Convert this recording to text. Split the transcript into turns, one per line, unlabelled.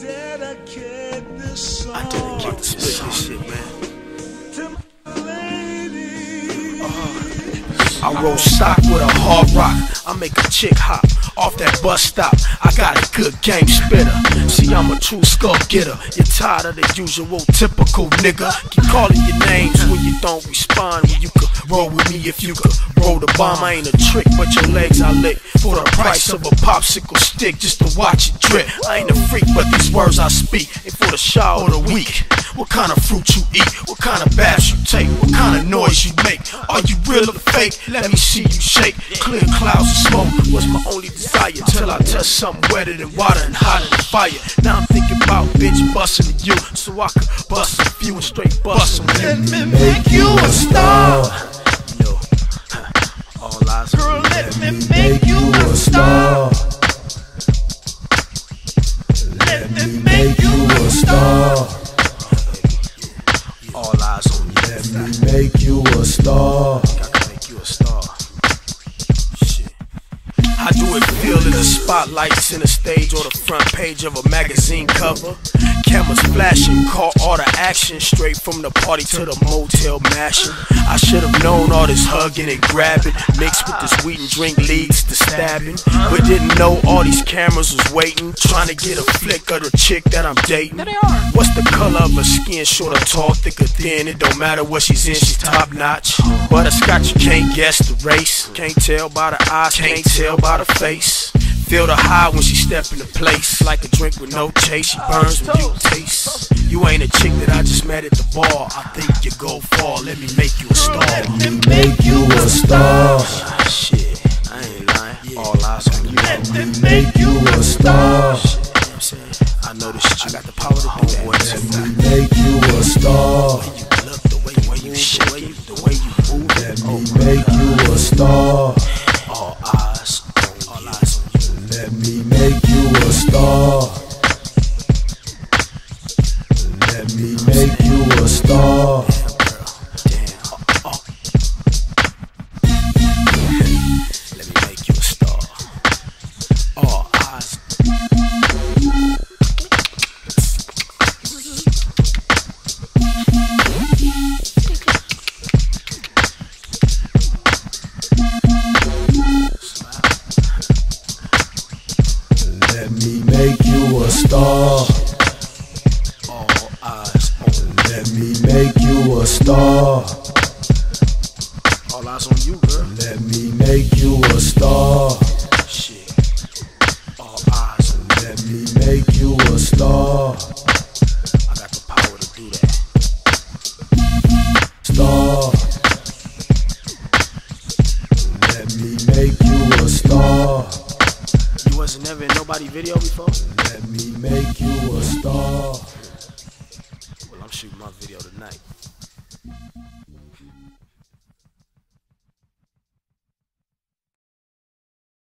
dedicate this song
I dedicate this split this shit, man. I roll stock with a hard rock. I make a chick hop off that bus stop. I got a good game spitter. See, I'm a true skull getter. You're tired of the usual typical nigga. Keep calling your names when you don't respond. When you could roll with me if you could roll the bomb. I ain't a trick, but your legs I lick for the price of a popsicle stick just to watch it drip. I ain't a freak, but these words I speak ain't for the shy or the weak. What kind of fruit you eat? What kind of baths you take? What kind of noise you make? Are you real or fake? Let me see you shake. Clear clouds of smoke was my only desire till I touch something wetter than water and hotter than fire. Now I'm thinking about bitch busting you so I could bust a few and straight bust you.
Let me make you a star.
Eyes on
you. Let me make you a star.
Gotta make you a star. Shit. How do it feel in the spotlights in the stage or the front page of a magazine cover? Cameras flashing, caught all the action straight from the party to the motel mashing. I should have known all this hugging and grabbing mixed with this weed and drink leads to stabbing, but didn't know all these cameras was waiting, trying to get a flick of the chick that I'm dating. What's the color of her skin? Short or tall, thick or thin? It don't matter what she's in, she's top notch. Butterscotch, you can't guess the race. Can't tell by the eyes, can't tell by the face. Feel the high when she step into place. Like a drink with no chase, she burns when you taste. You ain't a chick that I just met at the bar. I think you go far, let me make you a star.
Let me make you a star.
Shit, I ain't lying. All eyes on you.
Let me make you a star.
Shit, you know I'm saying? I know this shit. I got the power to do that.
Let me make you a star.
You look the way, the way you shake the way you move.
Let me
oh, make star. All eyes on
Let me make you a star.
all eyes on you, girl.
Let me make you a star.
Shit. All eyes.
Let me make you a star.
Never in nobody video before?
Let me make you a star.
Well, I'm shooting my video tonight.